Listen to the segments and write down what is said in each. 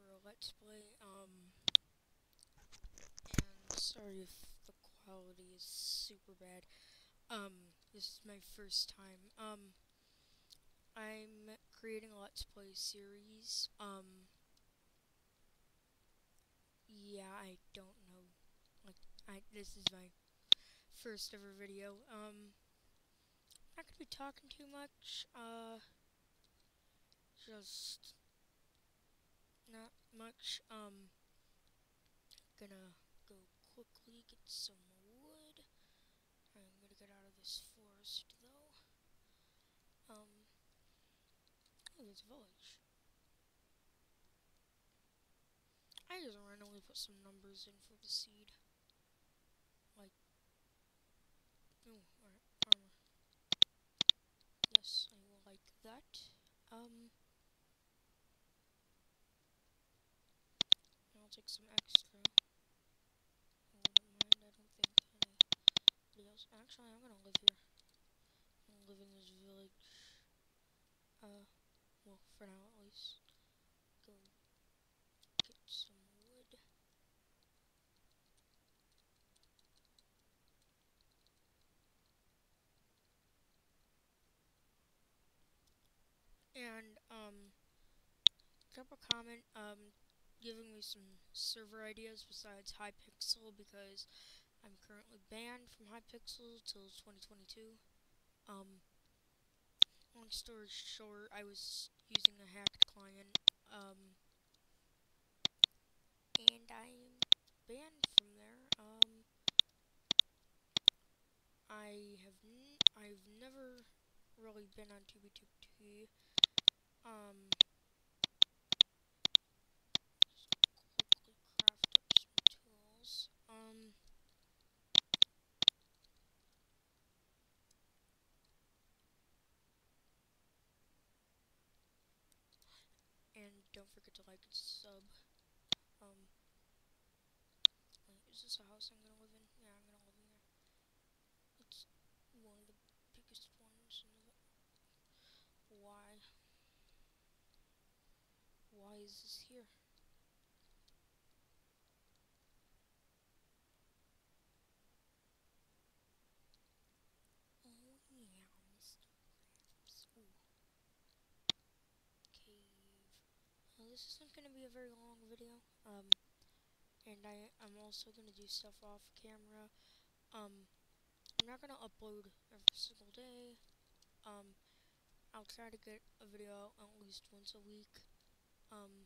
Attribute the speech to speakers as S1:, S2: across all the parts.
S1: for a Let's Play, um, and sorry if the quality is super bad. Um, this is my first time. Um, I'm creating a Let's Play series. Um, yeah, I don't know. Like, I this is my first ever video. Um, not gonna be talking too much. Uh, just much. Um, gonna go quickly get some wood. I'm gonna get out of this forest though. Um, oh, there's a village. I just randomly put some numbers in for the seed. Like, oh, alright, armor. Yes, I will like that. Um, I'll take some extra. Mind, I don't think anybody else. Actually, I'm gonna live here. I'm gonna live in this village. Uh, well, for now at least. Go get some wood. And, um, drop a comment, um, giving me some server ideas besides Hypixel because I'm currently banned from Hypixel till 2022. Um, long story short, I was using a hacked client, um, and I'm banned from there. Um, I have n I've never really been on 2b2t. Um, just quickly craft up some tools. Um, and don't forget to like and sub. Um, is this a house I'm gonna live in? Yeah, I'm gonna live in there. It's one of the biggest ones in the. Why? Why is this here? Oh yeah, Mr. Krabs. Ooh. Cave. Well, this isn't gonna be a very long video. Um, and I I'm also gonna do stuff off camera. Um, I'm not gonna upload every single day. Um, I'll try to get a video at least once a week. Um,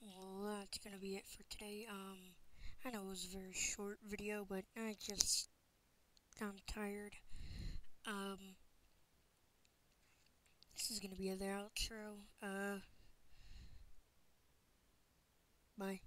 S1: well, that's gonna be it for today. Um, I know it was a very short video, but I just I'm tired. Um, this is gonna be the outro. Uh, bye.